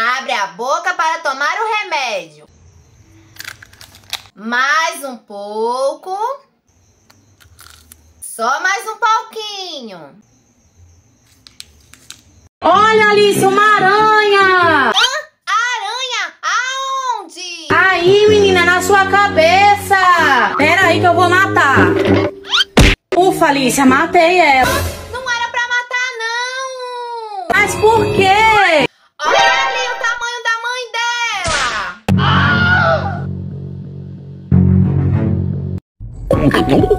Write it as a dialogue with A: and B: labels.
A: Abre a boca para tomar o remédio. Mais um pouco. Só mais um pouquinho.
B: Olha, Alice, uma aranha!
A: Hã? Aranha? Aonde?
B: Aí, menina, na sua cabeça! Pera aí que eu vou matar. Ufa, Alice, matei ela.
A: Não era pra matar, não!
B: Mas por quê?
C: Oh,